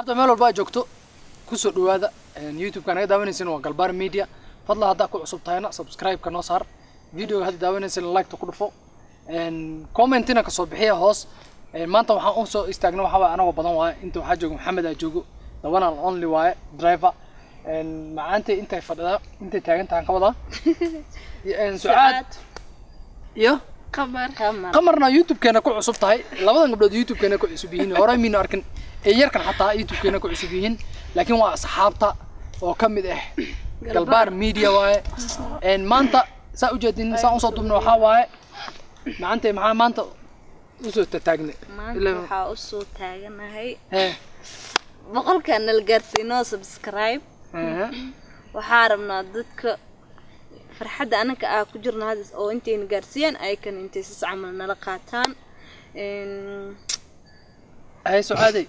asxaabta meel walba aad joogto ku soo dhawaada youtube-ka naga daawanaysin waa galbaar media. Fadlan haddaa ku cusub tahayna subscribe-ka noo saar. Videoga hadda daawanaysin like-ta ku dhufo. Commentina ka soo bixiya hoos. Maanta waxaan u soo istaagna waxaa waaye anagoo badan waaye. Inta waxaa jooga maxamed aa joogo. And only waaye driver. Macaantay intay fadhidaa intay taagan tahan ka wadaa. Sucaad iyo? Qamar. Qamarna youtube-keena ku cusub tahay. Labadan gabdhood youtube-keena ku cusub yihiin. Hore miina arkin ee yarkan xataa youtube-keena ku cusub yihiin laakiin waa asxaabta oo ka mid ah galbaar media waaye. Maanta saa ujeedin saa u soo dubna waxaa waaye macantay maxaa maanta u soo tataagnay maanta waxaa u soo taaganahay boqolkaa nala gaarsiinoo subscribe. Waxaa rabnaa dadka farxadda anaka ah ku jirna hadda oo intayna gaarsiiyaan ayakan intay sis camal nala qaataan Een, Hee, sucaadey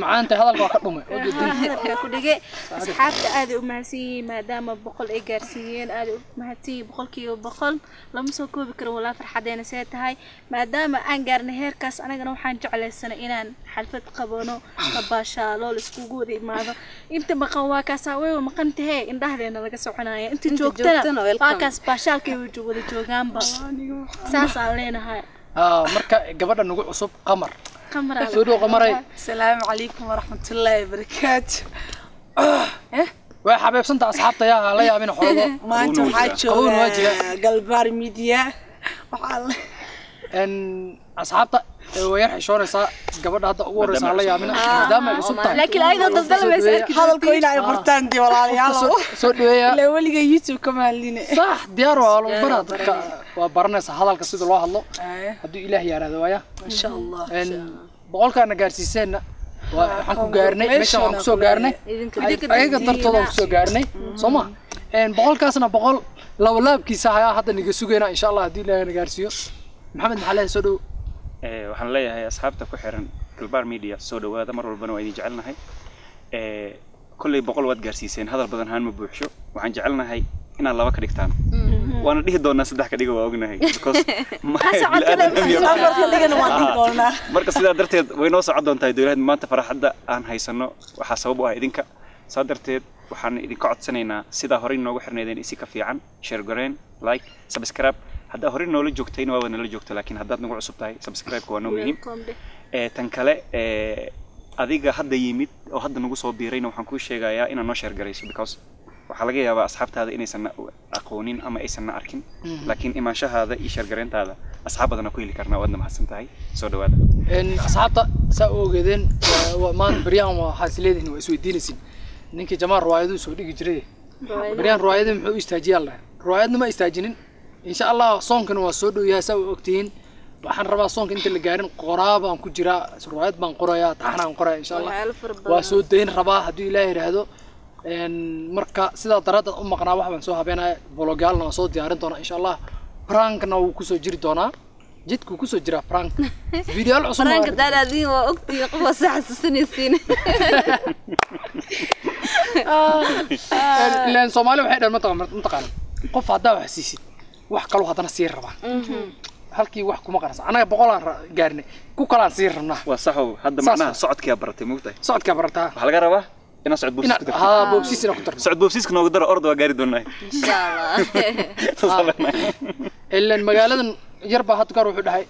macaantay hadalka waa ka dhumay. Oo jeedin hadalkaa ku dhige asxaabta aaday u mahadsan yihiin maadaama boqol ay gaarsiiyeen aaday u mahadsan yihiin boqolkiiba boqol. Lama soo koobi karo walaa farxadeena see tahay. Maadaama aan gaarnay heerkaas anagana waxaan jeclaysanay inaan xalfad qabano la baashaalo la iskugu wada imaado. Inta maqan waa kaasaa way maqan tahee indhahadeena laga soconaya. Inta joogtana waa kaas baashaalkay wada joogaanba. Saasaan leenahay. Ah, marka gabadha nagu cusub qamar qamaraa soo dhow qamaray السلام عليكم ورحمة الله وبركاته way xabeebsanta asxaabta yaa la yaabina xoogo ما أنت وحاجة قبول واجهة. قلبار ميديا وحال n asxaabta ee way yar xishoonaysaa gabadha hadda ugu horeysa ha la yaabina maadaama ay cusub tahay laakiin ayadoo daldalamaysa arki هذا الكوين على برتان دي والله يا soo soo dhaweeya لا ولي يوتيوب كمان لينا sax diyaar waa lagu baraa dadka waa baranaysaa hadalka sida loo hadlo آه، hadduu ilaah yaraado waaya ما شاء الله n boqolkaana gaarsiiseenna. Waxaan ku gaarnay meeshan waan ku soo gaarnay. ayaga dartooda waan ku soo gaarnay. Soo ma boqolkaasna boqol labalaabkiisa ayaa hadda niga sugayna insha allah haddii ilaah na gaarsiiyo. Maxamed maxaa leedahay soo dhow? Ee, waxaan leeyahay asxaabta ku xiran galbaar media soo dhawaada mar walbana waa idin jecelnahay. Ee, kolley boqol waad gaarsiiseen hadal badan haan ma buuxsho. Waxaan jecelnahay inaad laba ka dhigtaan waana dhihi doonaa saddex ka dhiga waa ognahay. Ah, marka sidaa darteed way noo socon doontaa dowlad maanta faraxadda aan haysano waxaa sabab u ah idinka. Saa darteed waxaan idinka codsanaynaa sidaa horey noogu xirnaydeen isi ka fiican. Sheergareen like subscribe. Haddaa horey noola joogtayna waa nala joogto lakiin haddaad nagu cusub tahay subscribe waa noo muhiim. Eh, tan kale eh, adiga hadda yimid oo hadda nagu soo biirayna waxaan kuu sheegayaa inaad noo sheergarayso because waxaa laga yaabaa asxaabtaada inaysan aqoonin ama aysan na arkin. Laakiin imaanshahaada iyo share gareyntaada asxaab badan ku heli karnaa waadna mahadsan tahay. Soo dhawaada asxaabta saa u ogeedeen maanta beryahan waa waxaa is leedihin waa isweydiinaysin ninkii jamaal riwaayaduu soo dhigi jiray. Beryahan riwaayadii muxuu u istaajiyaa lahay riwaayadna ma istaajinin. Insha allah soonkana waa soo dhow yahay saa u ogtihiin. Waxaan rabaa soonka inta la gaarin qoraa baan ku jiraa riwaayad baan qorayaa taxanaan qoraya insha allah. Waa soo dayn rabaa hadduu ilaah yidhaahdo marka sidaa daraaddeed u maqnaa wax baan soo habeenaya bologaalna waan soo diyaarin doonaa insha allah. Prankna wuu ku soo jiri doonaa. Jidkuu ku soo jiraa prank. Videoyaal cusub waa ogtihiin qof waa saa xasuusanaysiin ilaan soomaali waxay dhan mataqaan mataqaan qof haddaa wax siisid wax kaloo haddana sii rabaa halkii wax kuma qarasa anaga boqolaan gaarnay ku kalaan sii rabnaa. Waa saxow hadda macnaha wa. socodkiyaa baratay moogtahay socodkaa barataa waxaa laga rabaa inaad socod boobsiis ku darto haa boobsiis inaad ku darto socod boobsiiska noogu daro orda waa gaari doonaa insha allah ilaan magaaladan yar baa hadda gaar wuxuu dhahay.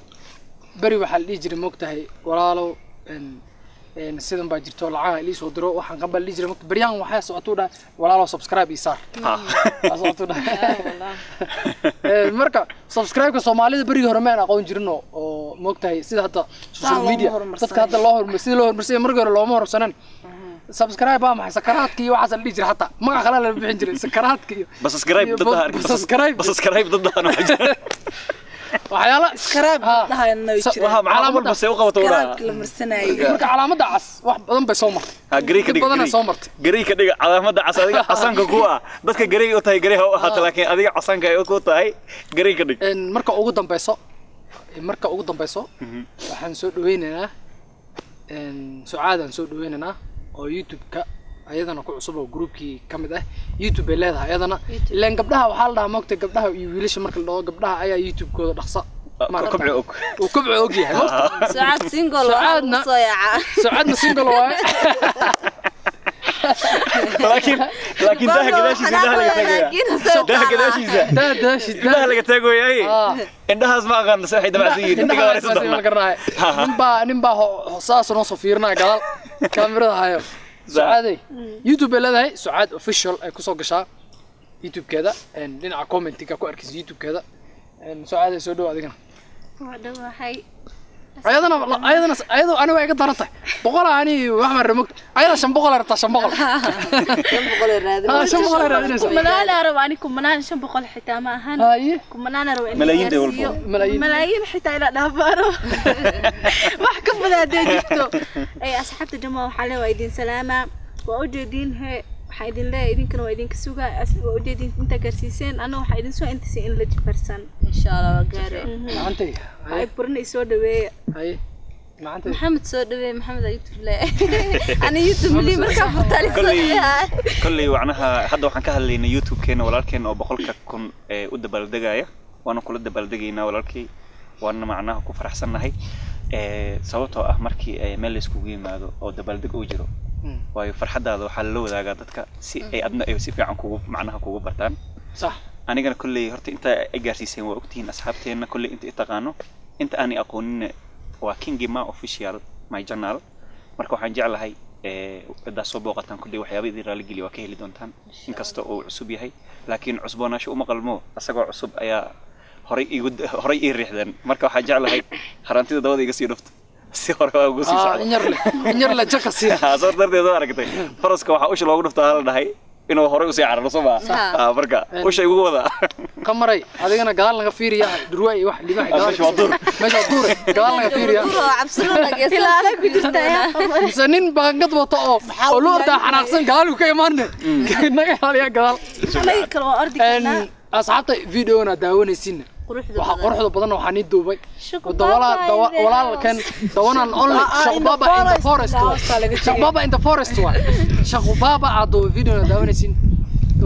Beri waxaa la dhihi jiray moogtahay walaalow sidan baa jirto lacaga ilii soo diro waxaan kan baa la dhihi jiray moogta beryahan waxaa socotuu dhahay walaalow subscribe ii saar. Socotuu dhahay. Ee, marka subscribe-ka soomaalida berigii hore ma aan aqoon jirin oo oo moogtahay sida hadda social media. dadka hadda loo horumar sida loo horumarsay markii hore looma horumarsanan subscribe baa maxay sakaraadka iyo waxaas la dhihi jiray hataa magac kale la bixin jiray sakaraadka iyo basascribe iyo dad bo- basascribe. basascribe dad baan waxyaala سكراب ها. هاي إنه So- يجري waxa macalin walba say u qabato سكراب waraa لما رسناي marka calaamada cas wax badan bay soo martay ha garay ka dad dhiga badana garay. soo martay garay ka dhiga calaamada cas adiga casaanka ku ah dadka garay u tahay garay ha u ahaato laakiin adiga casaanka ay ku tahay garay ka dhig Een, marka ugu dambeyso marka ugu dambeyso waxaan soo dhaweynaynaa een, sucaadaan soo dhaweynaynaa oo youtube-ka ayadana ku cusub oo groupkii ka mid ah. Youtube bay leedahay ayadana. Ilaan gabdhaha waxaa la dhahaa moogta gabdhaha iyo wiilasha marka la dhaho gabdhaha ayaa youtube-kooda dhaqsa. Og. Uu kobco og yahay. Sucaadna- single waaye laakiin laakiin daha gadaashiisa indhaha laga taagaya daha gadaashiisa daa daashid indhaha laga taagooyay Ah. indhahaas ma aqaan dabacsan yihiin saas noo soo fiirinaya gadaal kaamirada hayo. Sucaadey youtube bay leedahay sucaad official ay ku soo gashaa youtube-keeda. Dhinaca commentiga ku arkaysa youtube-keeda. Een, sucaadey soo dhow adigana waa dhawahay أيضا أيضا أيضا أنا وياك ضرطة بقول أنا يعني وأحمد رمك أيضا شن بقول أرطة شن بقول. شن بقول الرادن آه، شن بقول الرادن كم أنا أروى كم من أنا شن بقول حتى ما هن كم من أنا أروى ملايين دول ملايين. ملايين حتى لا نافارو ما حكم بلا دين جبتو أي أصحاب تجمعوا حلو ويدين سلامة. وأوجدين هي waxaa idin leeyahay idinkana waa idinka sugaa as- waa ujeediin inta gaarsiiseen anna waxaa idin soo intasay in la jibarsan insha allah waa gaare macantay ay burin ay. soo dhaweeya. Haye macantay maxamed soo dhaweey maxamed youtube le ani youtube li markaa furtaali soo kolley wacnaha hadda waxaan ka hadlaynay youtube-keena walaalkeena oo boqolka kun ee u dabaaldegaya. Waana kula dabaaldegaynaa walaalkii waana macnaha ku faraxsannahay. Ee sababtoo ah markii ee meel layskugu yimaado oo dabaaldeg uu jiro. Waayo farxaddaada waxaa lala wadaagaa dadka si ay adna ay si fiican kugu macnaha kugu bartaan. Sax. Anigana kolley horta inta ay gaarsiiseen waa ogtihiin asxaabteenna kolley inta i taqaano. Inta aanay aqoonin waa kingi ma official my journal. Marka waxaan jeclahay ee haddaad soo booqataan kolley waxyaaba idin raaligeliya waa ka heli doontaan inkasta uu cusub yahay. Laakiin cusboonaasho uma qalmo asagoo cusub ayaa horay igu horay ii riixdeen. Marka waxaan jeclahay harantida dabada iga sii dhufto si hore waa ugu sii ah soo darteed waa aragtay. Faraska waxaa usha loogu dhuftaa la dhahay inuu horay u sii cararo soo maa Ha. marka usha igu wada. Kamaray adigana gadaal naga fiiriya dhurwa iyo wax libaha gadaal duur. meesha duur gadaal naga fiiriya ilaala ku jirta mise nin baangad wato oo oo lu ordaa xanaaqsan gadaal uu ka imaanne naga ilaaliya gadaal asxaabta videona daawanaysiinna quruxda waxa badan quruxda badan waxaa nii duubay. Shuku dawala Baba dawa in the walaalkan dawanan only Ah, ah, in the shaqbaba in the forest, forest the wa. house aa laga shaqbaba in the forest wa. Shaqbaba aad duubay videona daawanaysiin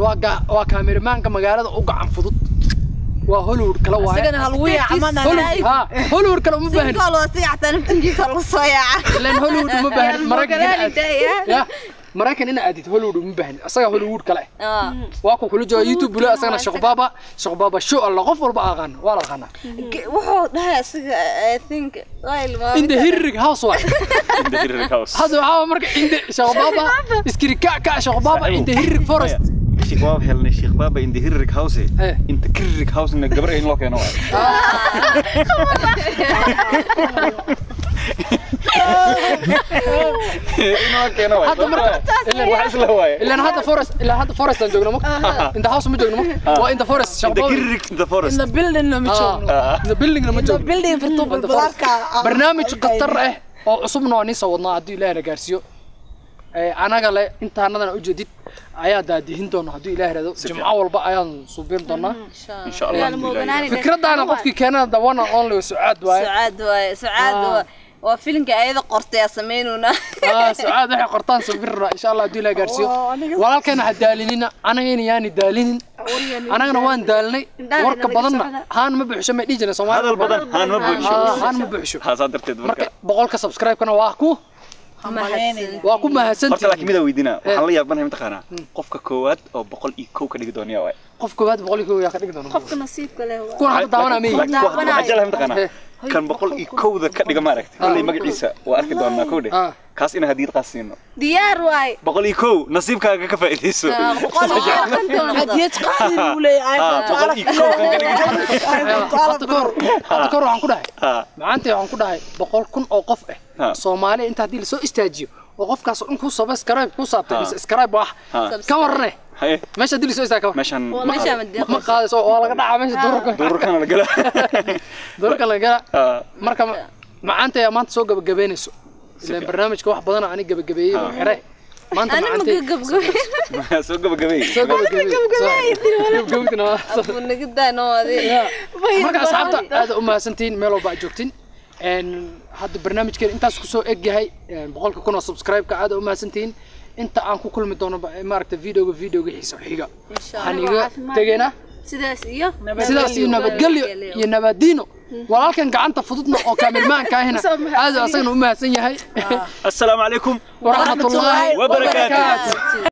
waa ga- waa kaameramanka magaalada u gacan fudud. Waa hollywood kala waaye isagana halgu yaacmana Hollywood- ha hollywood kale uma baahin sinkool waa si xataa naftankiisa lagu soo yaaca. Ilan hollywood uma baahin maraykan maraykan ina aadid hollywood uma baahnid asagaa hollywood kale. Ah. Mm. Waa ku kula jooga youtube bulo asagana shaqbaba shaqbaba show alla qof walba aqaan waa la aqaana wuxuu dhahay asiga i think in the hirig house waa in the hirig house. Hada waxaa marka in the shaqbaba iskirika ka shaqbaba in the hirig forest. Sheekh waa helnay sheekh baba in the hirig house eh. in the hirig house na gabar in loo keeno waay. In loo keeno waay. هذا مركز Wax isla waay. إلا هذا فورست إلا هذا فورست أنا جوجنا مك عند هاوس ما جوجنا مك وعند فورست In the شغبابة Kirrig in the forest. in the building lama joogno آه the building لما the جوجنا building firtu عند فورست balbalka برنامج قطر إيه أو عصبنا ونيسا وضنا عدي لا نجارسيو أنا قال أنت أنا أوجدت ayaa daadihin doona hadduu ilaahay rado jimco walba ayaan suubin doonaa Insha Allah. Yaan mooganaan fikradaana qofkii keenana the one and only sucaad waaye sucaad waaye sucaad Ah. waa- filimka ayada qortay aa sameynuna sucaad waxay qortaan subirra insha allah hadduu ilaahay gaarsiiyo. Walaalkeena ha daalinina anagayna yaani daalinin. Anagana waan daalnay Indhaha warka badanna haan ma buuxsho may dhihi soomaali haan ma buuxsho. Marka boqolka subscribe-kana waa ku waa ku Horta laakiin mahadsantihiin mida weydina waxaan la yaabanahay mataqaanaa qofka koowaad oo boqol iyo kow ka dhigi doonaya waay. qof koowaad boqol iyo kow yaa ka dhigi doona. Qofka nasiibka leh kuwan hadda daawanaa mataqaanaa Eh. Kan boqol iyo kowda ka dhiga maaragtay. Kolley magaciisa waa arki doonaa kow dheh Ah. kaas ina hadiyad qaas siino. Diyaar waay. Boqol iyo kow nasiibkaaga ka faa'iidayso. Konton hadiyad qaali buu leeyahay Ah, kahor waxaan ku dhahay. Ah. macaantii waxaan ku dhahay boqol kun oo qof Ha. ah. Soomaaliya inta haddii la soo istaajiyo oo qofkaas in kuu subscribe ku saabtay mise subscribe wax ka warrane haye meesha istaaga ka war meeshan meesha ma- qaadayso waa laga dhacaa meesha duurka. Duurkana la gala. Duurka laga gala. Ah, marka ma- macaanta ayaa maanta soo gabagabeynayso. Ilaan barnaamijka wax badan ani gabagabeeyey oo maanta soo soo noo adee marka asxaabta aad u mahadsantihiin meel walba aad joogtiin. Hadda barnaamijkeena intaas ku soo eg yahay een boqolka kun oo subscribe-ka aad u mahadsantihiin inta aan ku kulmi doono ba- maaragta videoga videoga xiisa xiga waxaan iga tegaynaa sidaas iyo? Nabadgelyo. Iyo nabadiino. Walaalkan gacanta fududna oo kaamirmaanka ahina. Aad asagana u mahadsan yahay. Assalaamu calaykum waraxmatullaahi wabarakaatu